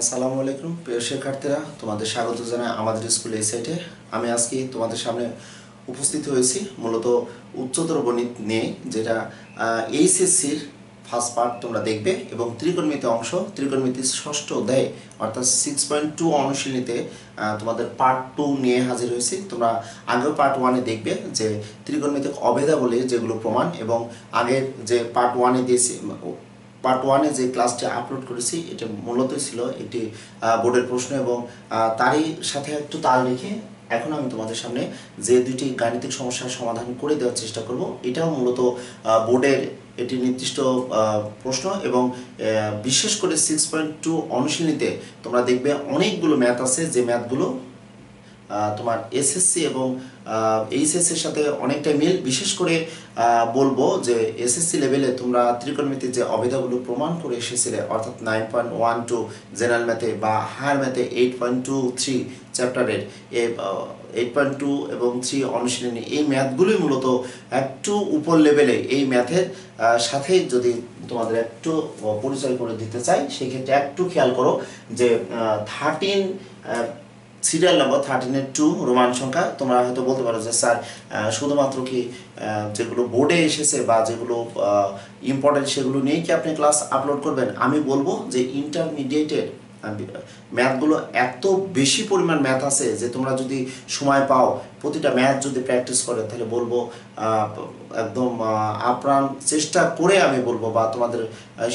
আসসালামু আলাইকুম, প্রিয় শিক্ষার্থীরা, তোমাদের স্বাগত জানাই আমাদের স্কুল এই সাইটে। আমি আজকে তোমাদের সামনে উপস্থিত হয়েছি মূলত উচ্চতর গণিত নিয়ে, যেটা এইচএসসির ফার্স্ট পার্ট তোমরা দেখবে, এবং ত্রিকোণমিতি অংশ ত্রিকোণমিতির ষষ্ঠ অধ্যায়, অর্থাৎ সিক্স পয়েন্ট টু অনুশীলনীতে তোমাদের পার্ট টু নিয়ে হাজির হয়েছি। তোমরা আগেও পার্ট ওয়ানে দেখবে যে ত্রিকোণমিতিক অভেদা বলে যেগুলো প্রমাণ, এবং আগের যে পার্ট ওয়ানে দিয়েছি পার্ট ওয়ানে যে ক্লাসটি আপলোড করেছি, এটা মূলত ছিল একটি বোর্ডের প্রশ্ন এবং তারই সাথে একটু তাল রেখে এখন আমি তোমাদের সামনে যে দুইটি গাণিতিক সমস্যার সমাধান করে দেওয়ার চেষ্টা করব, এটাও মূলত বোর্ডের এটি নির্দিষ্ট প্রশ্ন এবং বিশেষ করে সিক্স পয়েন্ট টু অনুশীলনীতে তোমরা দেখবে অনেকগুলো ম্যাথ আছে, যে ম্যাথগুলো তোমার এসএসসি এবং এইচএসসির সাথে অনেকটাই মিল। বিশেষ করে বলব যে এসএসসি লেভেলে তোমরা ত্রিকোণমিতির যে অভিধাগুলো প্রমাণ করে এসেছিলে, অর্থাৎ nine point one two general ম্যাথে বা হায়ার ম্যাথে এইট পয়েন্ট টু থ্রি চ্যাপ্টারের এইট পয়েন্ট টু এবং থ্রি অনুশীলনী, এই ম্যাথগুলোই মূলত একটু উপর লেভেলে এই ম্যাথের সাথে যদি তোমাদের একটু পরিচয় করে দিতে চাই, সেক্ষেত্রে একটু খেয়াল করো যে থার্টিন সিরিয়াল নাম্বার থার্টিনের টু রোমান সংখ্যা, তোমরা হয়তো বলতে পারো যে, স্যার শুধুমাত্র কি যেগুলো বোর্ডে এসেছে বা যেগুলো ইম্পর্টেন্ট সেগুলো নিয়েই কি আপনি ক্লাস আপলোড করবেন? আমি বলব যে ইন্টারমিডিয়েটের ম্যাথগুলো এত বেশি পরিমাণ ম্যাথ আছে যে তোমরা যদি সময় পাও, প্রতিটা ম্যাথ যদি প্র্যাকটিস করে, তাহলে বলব একদম আপ্রাণ চেষ্টা করে আমি বলব বা তোমাদের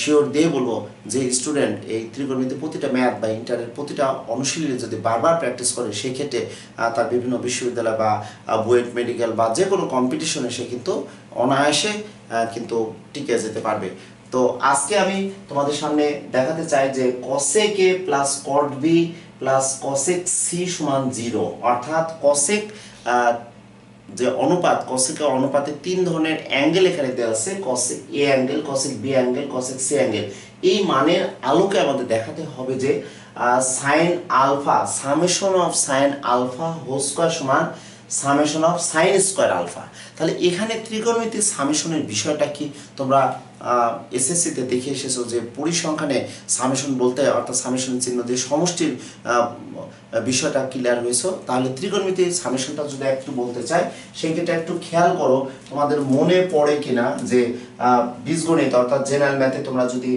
শিওর দিয়ে বলব যে স্টুডেন্ট এই ত্রিকোণমিতি প্রতিটা ম্যাথ বা ইন্টারের প্রতিটা অনুশীলনী যদি বারবার প্র্যাকটিস করে, সেক্ষেত্রে তার বিভিন্ন বিশ্ববিদ্যালয় বা বুয়েট মেডিকেল বা যে কোনো কম্পিটিশনে সে কিন্তু অনায়াসে কিন্তু টিকে যেতে পারবে। তো আজকে আমি তোমাদের সামনে দেখাতে চাই যে cosec A plus cot B plus cosec C সমান জিরো অর্থাৎ কসেক যে অনুপাত কসেকের অনুপাতে তিন ধরনের অ্যাঙ্গেল এখানে দেওয়া আছে cosec A angle cosec B angle cosec C angle এই মানের আলোকে আমাদের দেখাতে হবে যে sine alpha summation of sine alpha whole square সমান summation of sine square alpha. তাহলে এখানে ত্রিকোণমিতির সামেশনের বিষয়টা কি? তোমরা এসএসসিতে দেখে এসেছ যে পরিসংখ্যানে সামেশন বলতে, অর্থাৎ সামেশন চিহ্ন দিয়ে সমষ্টির বিষয়টা ক্লিয়ার হয়েছে। তাহলে ত্রিকোণমিতির সামেশনটা যদি একটু বলতে চাই সেক্ষেত্রে একটু খেয়াল করো, তোমাদের মনে পড়ে কিনা যে বীজগণিত, অর্থাৎ জেনারেল ম্যাথে তোমরা যদি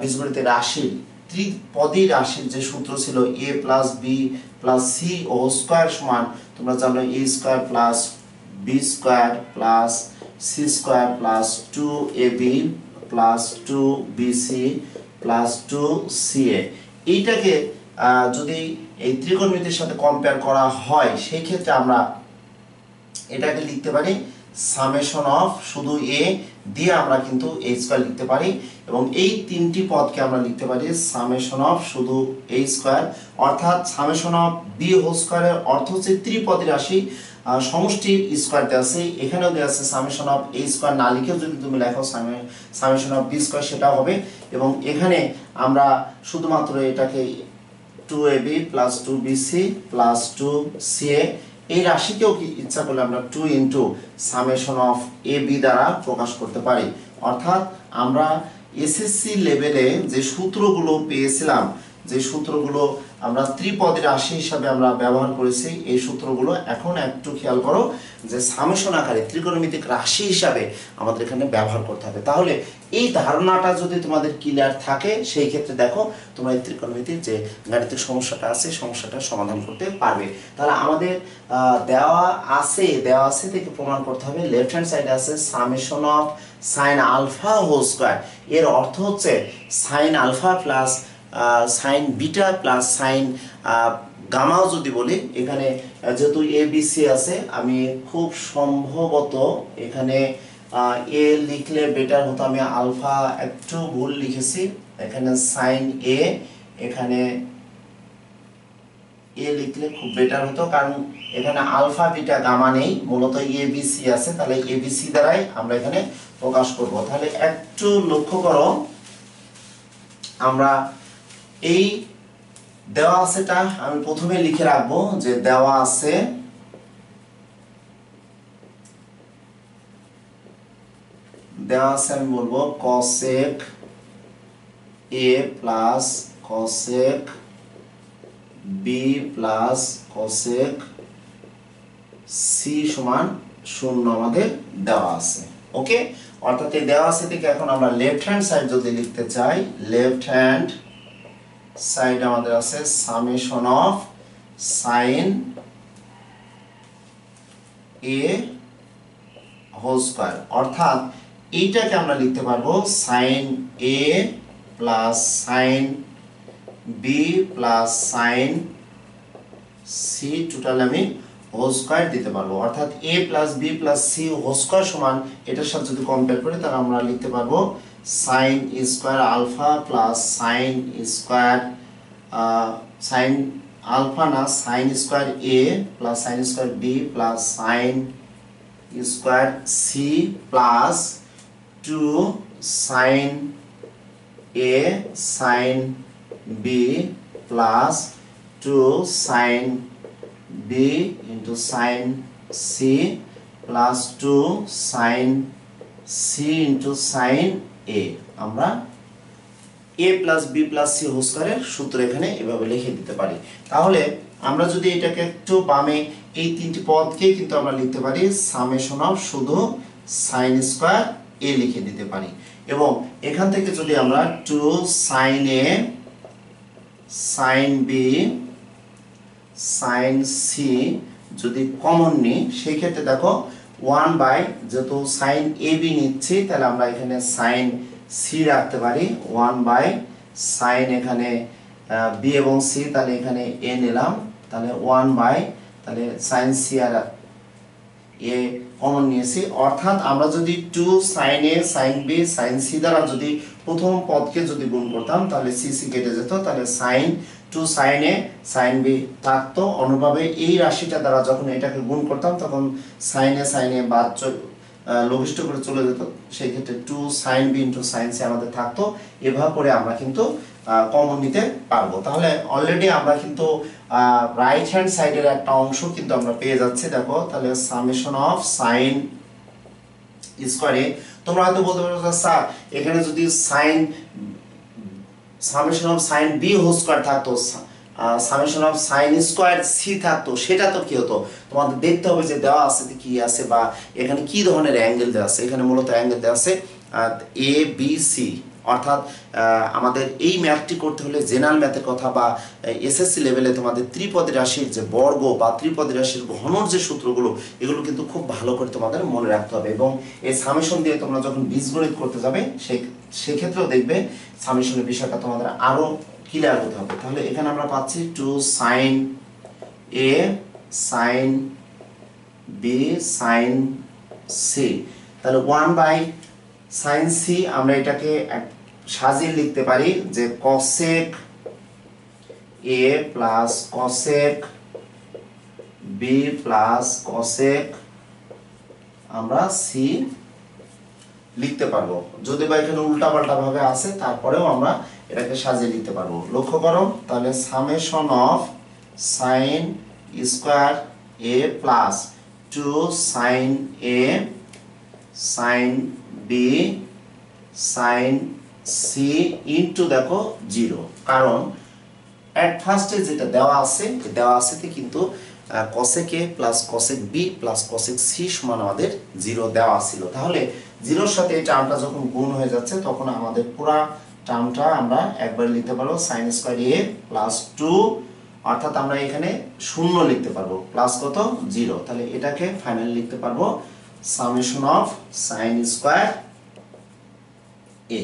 বীজগণিতের রাশির, ত্রিপদী রাশির যে সূত্র ছিল A plus B plus C O square সমান তোমরা জানো A square plus B square plus C square plus two A B plus two B C plus two C A এইটাকে যদি এই ত্রিকোণমিতির সাথে কম্পেয়ার করা হয় সেই ক্ষেত্রে আমরা এটাকে লিখতে পারি সামেশন অফ শুধু এ দিয়ে আমরা কিন্তু এই স্কোয়ার লিখতে পারি এবং এই তিনটি পদকে আমরা লিখতে পারি সামেশন অফ শুধু এই স্কোয়ার অর্থাৎ সামেশন অফ বি হোল স্কোয়ারের অর্থ হচ্ছে ত্রিপদী রাশি সমষ্টির স্কোয়ার দেওয়া আছে। এখানেও দেওয়া আছে সামেশন অফ এ স্কোয়ার না লিখেও যদি তুমি লেখো সামেশন অফ বি স্কোয়ার সেটা হবে এবং এখানে আমরা শুধুমাত্র এটাকে two A B plus two B C plus two C A এই রাশিকেও কি ইচ্ছা করলে আমরা two into summation of A B দ্বারা প্রকাশ করতে পারি। অর্থাৎ আমরা এসএসসি লেভেলে যে সূত্রগুলো পেয়েছিলাম যে সূত্রগুলো আমরা ত্রিপদের রাশি হিসাবে আমরা ব্যবহার করেছি, এই সূত্রগুলো এখন একটু খেয়াল করো যে সামেশন আকারে, ত্রিকোণমিতিক রাশি হিসাবে আমাদের এখানে ব্যবহার করতে হবে। তাহলে এই ধারণাটা যদি তোমাদের ক্লিয়ার থাকে, সেই ক্ষেত্রে দেখো তোমরা এই ত্রিকোণমিতির যে গাণিতিক সমস্যাটা আছে, সমস্যাটা সমাধান করতে পারবে। তাহলে আমাদের দেওয়া আছে দেওয়া আছে থেকে প্রমাণ করতে হবে লেফট হ্যান্ড সাইডে আছে summation of sine alpha whole square. এর অর্থ হচ্ছে sine alpha plus sine beta plus sine গামাও যদি বলি, এখানে যেহেতু এ বি সি আছে, আমি খুব সম্ভবত এখানে এ লিখলে বেটার হতো, আমি আলফা একটু ভুল লিখেছি, এখানে সাইন এ এখানে এ লিখলে খুব বেটার হতো, কারণ এখানে আলফা বিটা গামা নেই, মূলত এ বি সি আছে, তাহলে এ বি সি দ্বারাই আমরা এখানে প্রকাশ করব। তাহলে একটু লক্ষ্য করো, আমরা এই দেওয়া আছেটা আমি প্রথমে লিখে রাখব যে দেওয়া আছে দেওয়া আছে আমি বলব cosec A plus cosec B plus cosec C সমান শূন্য আমাদের দেওয়া আছে ওকে অর্থাৎ এই দেওয়া আছে থেকে এখন আমরা লেফট হ্যান্ড সাইড যদি লিখতে চাই লেফট হ্যান্ড সাইড আমাদের আছে summation of sine A whole square. অর্থাৎ এইটাকে আমরা লিখতে পারব sine A plus sine B plus sine C. Total আমি হোল স্কয়ার দিতে পারব। অর্থাৎ A plus B plus C whole square সমান, এটার সাথে যদি কম্পেয়ার করি তাহলে আমরা লিখতে পারব sine square alpha plus sine square uh, sine alpha na sine square a plus sine square b plus sine square c plus 2 sine a sine b plus 2 sine b into sine c plus 2 sine c into sine A আমরা A plus B plus C হোস্কারের সূত্র এখানে এভাবে লিখে দিতে পারি। তাহলে আমরা যদি এটাকে একটু বামে এই তিনটি পদকে কিন্তু আমরা লিখতে পারি সামেশন অফ শুধু সাইন স্কোয়ার এ লিখে দিতে পারি। এবং এখান থেকে যদি আমরা two sine A sine B sine C যদি কমন নিই, সেই ক্ষেত্রে দেখো ওয়ান বাই যেহেতু সাইন এ বি নিচ্ছি, তাহলে আমরা এখানে সাইন সি রাখতে পারি। ওয়ান বাই সাইন এখানে বি এবং সি তাহলে এখানে এ নিলাম। তাহলে ওয়ান বাই তাহলে সাইন সি আর এ কমন নিয়েছি। অর্থাৎ আমরা যদি two sine A sine B sine C দ্বারা যদি প্রথম পদকে যদি গুণ করতাম, তাহলে সি সি কেটে যেত। তাহলে sine two sine A sine B থাকতো। অনুভাবে এই রাশিটা দ্বারা যখন এটাকে গুণ করতাম, তখন সাইন এ সাইন এ বাদ লঘিষ্ঠ করে চলে যেত। সেই ক্ষেত্রে two sine B into sine C আমাদের থাকতো। এভাবে করে আমরা কিন্তু কমন নিতে পারব। তাহলে অলরেডি আমরা কিন্তু রাইট হ্যান্ড সাইডের একটা অংশ কিন্তু আমরা পেয়ে যাচ্ছি। দেখো, তাহলে সামেশন অফ সাইন স্কোয়ারে তোমরা হয়তো বলতে পারো স্যার, এখানে যদি sine summation of sine B whole square থাকতো summation of sine square C থাকতো, সেটা তো কি হতো? তোমাদের দেখতে হবে যে দেওয়া আছে কি আছে বা এখানে কি ধরনের অ্যাঙ্গেল দেওয়া আছে? এখানে মূলত অ্যাঙ্গেল দেওয়া আছে এ, বি, সি। অর্থাৎ আমাদের এই ম্যাথটি করতে হলে জেনারেল ম্যাথের কথা বা এসএসসি লেভেলে তোমাদের ত্রিপদী রাশির যে বর্গ বা ত্রিপদী রাশির ঘনর যে সূত্রগুলো, এগুলো কিন্তু খুব ভালো করে তোমাদের মনে রাখতে হবে এবং এই সামেশন দিয়ে তোমরা যখন বীজগণিত করতে যাবে সেই সেক্ষেত্রেও দেখবে সামেশনের বিষয়টা তোমাদের আরও ক্লিয়ার হতে হবে। তাহলে এখানে আমরা পাচ্ছি two sine A sine B sine C তাহলে ওয়ান বাই সাইন সি আমরা এটাকে সাজিয়ে লিখতে পারি যে cosec A plus cosec B plus cosec আমরা সি লিখতে পারব। যদি বা এখানে উল্টাপাল্টা ভাবে আছে তারপরেও আমরা এটাকে সাজিয়ে লিখতে পারব। লক্ষ্য করো, তাহলে summation of sine square A plus two sine A sine B sine C into দেখো জিরো কারণ অ্যাট ফার্স্টে যেটা দেওয়া আছে দেওয়া আছে কিন্তু cosec A plus cosec B plus cosec C সমান আমাদের জিরো দেওয়া ছিল। তাহলে জিরোর সাথে এই টার্মটা যখন গুণ হয়ে যাচ্ছে, তখন আমাদের পুরা টার্মটা আমরা একবার লিখতে পারব sine square A plus two অর্থাৎ আমরা এখানে শূন্য লিখতে পারব প্লাস কত? জিরো তাহলে এটাকে ফাইনালি লিখতে পারব summation of sine square A.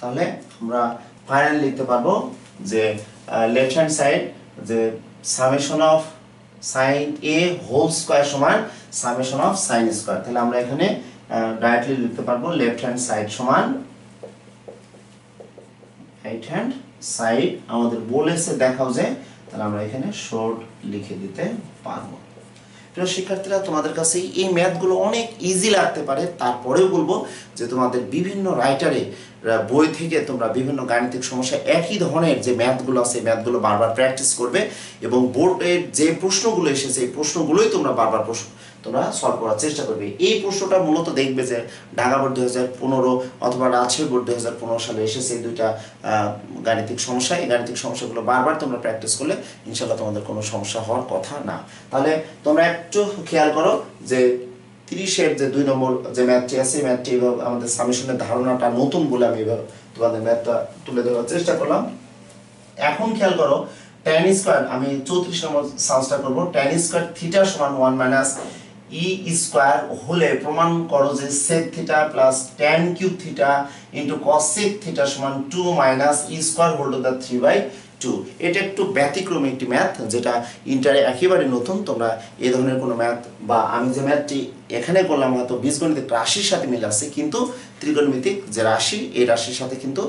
তাহলে আমরা ফাইনাল লিখতে পারব যে লেফট হ্যান্ড সাইড যে summation of sine A whole square সমান সামেশন অফ সাইন স্কোয়ার। তাহলে আমরা এখানে ডাইরেক্টলি লিখতে পারব লেফট হ্যান্ড সাইড সমান রাইট হ্যান্ড সাইড আমাদের বলেছে দেখাও যে, তাহলে আমরা এখানে শর্ট লিখে দিতে পারব। প্রিয় শিক্ষার্থীরা, তোমাদের কাছে এই ম্যাথগুলো অনেক ইজি লাগতে পারে। তারপরেও বলব যে তোমাদের বিভিন্ন রাইটারে বই থেকে তোমরা বিভিন্ন গাণিতিক সমস্যা একই ধরনের যে ম্যাথগুলো আছে ম্যাথগুলো বারবার প্র্যাকটিস করবে এবং বোর্ডের যে প্রশ্নগুলো এসেছে, এই প্রশ্নগুলোই তোমরা বারবার প্রশ্ন তোমরা সলভ করার চেষ্টা করবে। এই প্রশ্নটা মূলত দেখবে যে ঢাকা বোর্ড দুই হাজার পনেরো অথবা রাজশাহী বোর্ড দুই হাজার পনেরো সালে এসেছে এই দুইটা গাণিতিক সমস্যা। এই গাণিতিক সমস্যাগুলো বারবার তোমরা প্র্যাকটিস করলে ইনশাল্লাহ তোমাদের কোনো সমস্যা হওয়ার কথা না। তাহলে তোমরা একটু খেয়াল করো যে তিরিশের যে দুই নম্বর যে ম্যাথটি আছে, এই ম্যাথটি আমাদের সামিশনের ধারণাটা নতুন বলে আমি এবার তোমাদের ম্যাথটা তুলে ধরার চেষ্টা করলাম। এখন খেয়াল করো, tan স্কয়ার আমি চৌত্রিশ নম্বর সাউন্সটা করব। tan স্কয়ার থিটা সমান ওয়ান মাইনাস ই স্কয়ার হলে প্রমাণ করো যে sec theta plus tan cube theta into sec theta সমান two minus E square whole to the three by two এটা একটু ব্যতিক্রমী একটি ম্যাথ যেটা ইন্টারে একেবারে নতুন। তোমরা এই ধরনের কোনো ম্যাথ বা আমি যে ম্যাথটি এখানে করলাম, হয়তো বীজগণিতিক রাশির সাথে মিল আছে, কিন্তু ত্রিকোণমিতিক যে রাশি, এই রাশির সাথে কিন্তু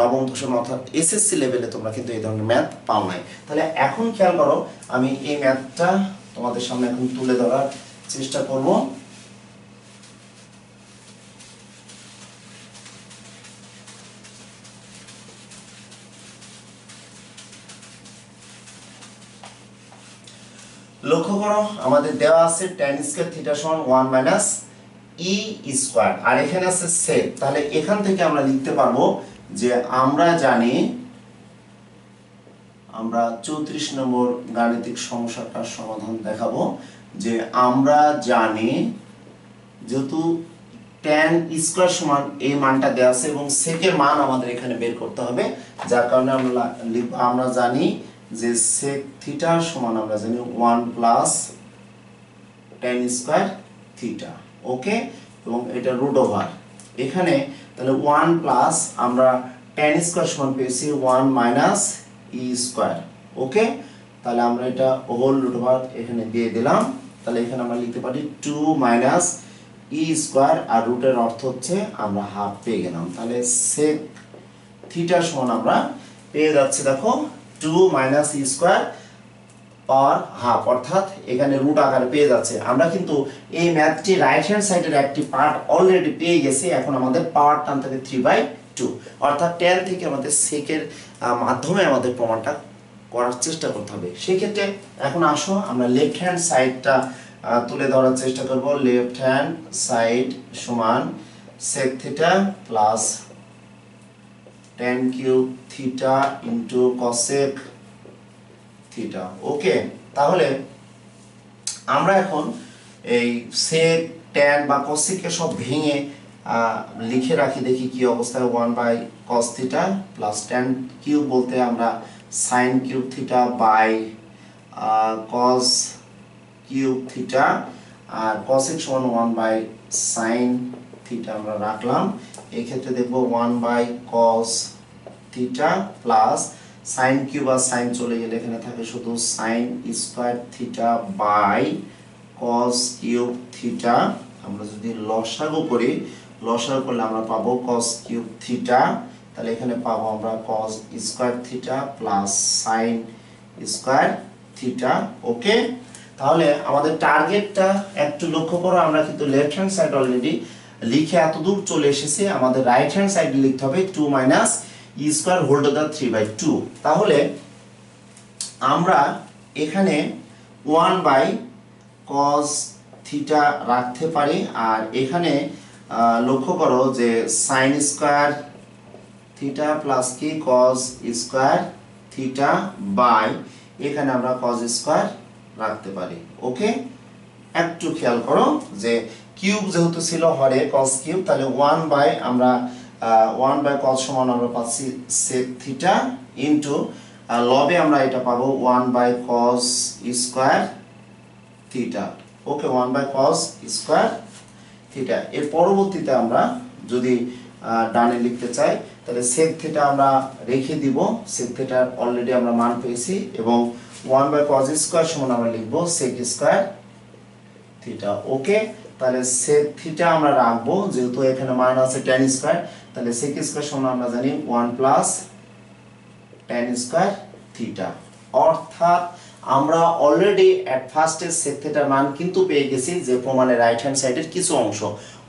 নবম, দশম অর্থাৎ এসএসসি লেভেলে তোমরা কিন্তু এই ধরনের ম্যাথ পাও নাই। তাহলে এখন খেয়াল করো, আমি এই ম্যাথটা তোমাদের সামনে এখন তুলে ধরার চেষ্টা করব। লক্ষ্য করো, আমাদের দেওয়া আছে tan স্কয়ার থিটা সমান 1 মাইনাস ই স্কয়ার আর এখানে আছে sec তাহলে এখান থেকে আমরা লিখতে পারব যে আমরা জানি, আমরা চৌত্রিশ নম্বর গাণিতিক সমস্যাটার সমাধান দেখাবো। যে আমরা জানি যেহেতু tan স্কোয়ার সমান এই মানটা দেওয়া আছে এবং সেকের মান আমাদের এখানে বের করতে হবে, যার কারণে আমরা আমরা জানি যে sec থিটা সমান আমরা জানি one plus tan square theta okay এবং এটা রুট ওভার এখানে তাহলে 1 প্লাস আমরা tan স্কোয়ার সমান পেয়েছি one minus E square okay তাহলে আমরা এটা হোল রুট ওভার এখানে দিয়ে দিলাম। তাহলে এখানে আমরা লিখতে পারি 2 মাইনাস ই স্কয়ার আর রুটের অর্থ হচ্ছে আমরা হাফ পেয়ে গেলাম। তাহলে sec থিটা সমান আমরা পেয়ে যাচ্ছে দেখো 2 minus E square power half. অর্থাৎ এখানে রুট আকারে পেয়ে যাচ্ছে। আমরা কিন্তু এই ম্যাথটি রাইট হ্যান্ড সাইডের একটি পার্ট অলরেডি পেয়ে গেছি। এখন আমাদের পাওয়ার টান থাকে থ্রি বাই টু অর্থাৎ টেন থেকে আমাদের সেকের মাধ্যমে আমাদের প্রমাণটা করার চেষ্টা করতে হবে। সেক্ষেত্রে এখন আসো আমরা লেফট হ্যান্ড সাইডটা তুলে ধরার চেষ্টা করব। লেফট হ্যান্ড সাইড সমান sec theta plus tan cube theta into cosec theta okay তাহলে আমরা এখন এই সেক ট্যান বা কসিককে সব ভেঙে লিখে রাখি, দেখি কি অবস্থায়। One by cos theta plus tan cube বলতে আমরা sine cube theta by cos cube theta R cosec সমান ওয়ান বাই সাইন থিটা আমরা রাখলাম। এই ক্ষেত্রে দেখব one by cos theta plus sine cube R sine চলে গেলে এখানে থাকে শুধু sine square theta by cos cube theta আমরা যদি লসাগু করি, লসাগু করলে আমরা পাবো কস কিউব থিটা তাহলে এখানে পাবো আমরা cos square theta plus sine square theta okay তাহলে আমাদের টার্গেটটা একটু লক্ষ্য করো, আমরা কিন্তু লেফট হ্যান্ড সাইড অলরেডি লিখে এত দূর চলে এসেছি, আমাদের রাইট হ্যান্ড সাইডে লিখতে হবে two minus E square whole to the three by two তাহলে আমরা এখানে ওয়ান বাই কস থিটা রাখতে পারি, আর এখানে লক্ষ্য করো যে সাইন স্কোয়ার থিটা প্লাস কি কস স্কোয়ার থিটা বাই এখানে আমরা কস স্কোয়ার রাখতে পারি ওকে একটু খেয়াল করো যে কিউব যেহেতু ছিল হরে কস কিউব তাহলে ওয়ান বাই আমরা ওয়ান বাই কস সমান আমরা পাচ্ছি সেক থিটা ইন্টু লবে আমরা এটা পাবো one by cos square theta okay one by cos square theta এর পরবর্তীতে আমরা যদি ডানে লিখতে চাই তাহলে সেক থিটা আমরা রেখে দিব। সেক থিটার অলরেডি আমরা মান পেয়েছি এবং ওয়ান বাই কস স্কোয়ার সমান আমরা লিখব সেক স্কোয়ার থিটা ওকে তাহলে সেক থিটা আমরা রাখব, যেহেতু এখানে মান আছে টেন স্কোয়ার তাহলে সেক স্কোয়ার সমান আমরা জানি one plus tan square theta অর্থাৎ আমরা অলরেডি অ্যাট ফার্স্টে সেক থিটার মান কিন্তু পেয়ে গেছি যে প্রমাণের রাইট হ্যান্ড সাইডের কিছু অংশ।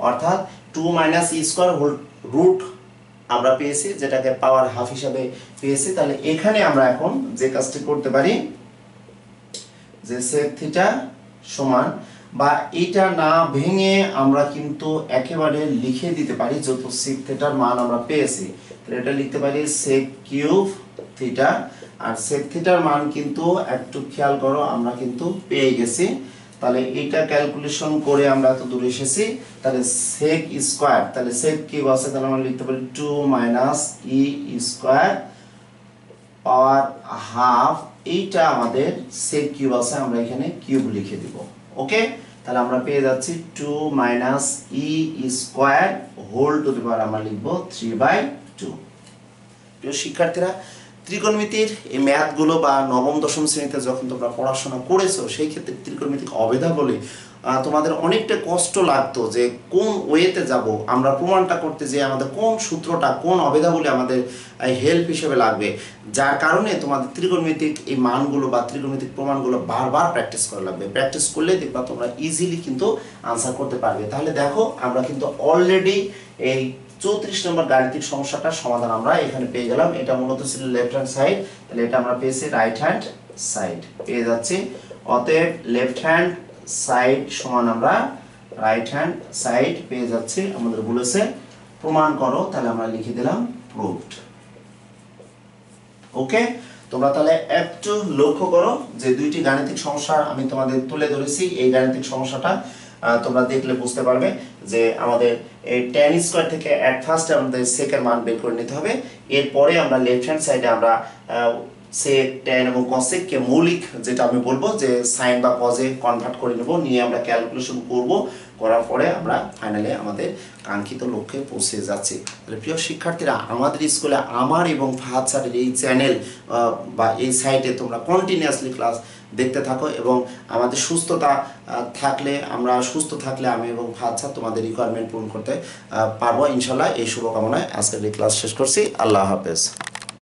অর্থাৎ টু মাইনাস স্কোয়ার রুট আমরা পেয়েছি, যেটাকে পাওয়ার হাফ হিসাবে পেয়েছি, তাহলে এখানে আমরা এখন যে কাজটি করতে পারি, যে সেক থিটা সমান, বা এটা না ভেঙে আমরা কিন্তু একেবারে লিখে দিতে পারি যত সেক থিটার মান আমরা পেয়েছি। তাহলে এটা লিখতে পারি সেক কিউব থিটা আর সেক থিটার মান কিন্তু একটু খেয়াল করো, আমরা কিন্তু পেয়ে গেছি। তাহলে এটা ক্যালকুলেশন করে আমরা এত দূরে এসেছি। তাহলে সেক স্কোয়ার তাহলে সেক কিউব আছে, তাহলে আমরা লিখতে পারি two minus E square power half এইটা আমাদের সেক কিউব আছে, আমরা এখানে কিউব লিখে দিব। ওকে তাহলে আমরা পেয়ে যাচ্ছি two minus E square whole to the power আমরা লিখব থ্রি বাই টু প্রিয় শিক্ষার্থীরা ত্রিকোণমিতির এই ম্যাথগুলো বা নবম, দশম শ্রেণীতে যখন তোমরা পড়াশোনা করেছ, সেই ক্ষেত্রে ত্রিকোণমিতিক অবেদা বলে তোমাদের অনেকটা কষ্ট লাগতো যে কোন ওয়েতে যাব, আমরা প্রমাণটা করতে যে আমাদের কোন সূত্রটা কোন অবেদাগুলি আমাদের হেল্প হিসেবে লাগবে। যার কারণে তোমাদের ত্রিকোণমিতিক এই মানগুলো বা ত্রিকোণমিতিক প্রমাণগুলো বারবার প্র্যাকটিস করা লাগবে। প্র্যাকটিস করলে দেখবা তোমরা ইজিলি কিন্তু আনসার করতে পারবে। তাহলে দেখো, আমরা কিন্তু অলরেডি এই চৌত্রিশ নম্বর গাণিতিক সমস্যাটার সমাধান আমরা এখানে পেয়ে গেলাম। এটা মূলত ছিল লেফট হ্যান্ড সাইড তাহলে এটা আমরা পেয়েছি রাইট হ্যান্ড সাইড পেয়ে যাচ্ছি। অতএব লেফট হ্যান্ড সাইড সমান আমরা রাইট হ্যান্ড সাইড পেয়ে যাচ্ছি। আমাদের বলেছে প্রমাণ করো, তাহলে আমরা লিখে দিলাম প্রুভড ওকে তোমরা তাহলে একটু লক্ষ্য করো যে দুইটি গাণিতিক সমস্যা আমি তোমাদের তুলে ধরেছি। এই গাণিতিক সমস্যাটা তোমরা দেখলে বুঝতে পারবে। যে আমাদের এই টেন স্কোয়ার থেকে অ্যাট ফার্স্ট আমাদের সেকের মান বের করে নিতে হবে। এরপরে আমরা লেফট হ্যান্ড সাইডে আমরা সেক টেন এবং কসেককে মৌলিক যেটা আমি বলব যে সাইন বা কজে কনভার্ট করে নেব, নিয়ে আমরা ক্যালকুলেশন করব। করার পরে আমরা ফাইনালি আমাদের কাঙ্ক্ষিত লক্ষ্যে পৌঁছে যাচ্ছি। তাহলে প্রিয় শিক্ষার্থীরা, আমাদের স্কুলে আমার এবং ফাহাদ স্যারের এই চ্যানেল বা এই সাইটে তোমরা কন্টিনিউয়াসলি ক্লাস দেখতে থাকো এবং আমাদের সুস্থতা থাকলে, আমরা সুস্থ থাকলে আমি এবং স্যার তোমাদের রিকোয়ারমেন্ট পূরণ করতে পারব। ইনশাল্লাহ এই শুভকামনায় আজকের এই ক্লাস শেষ করছি। আল্লাহ হাফেজ।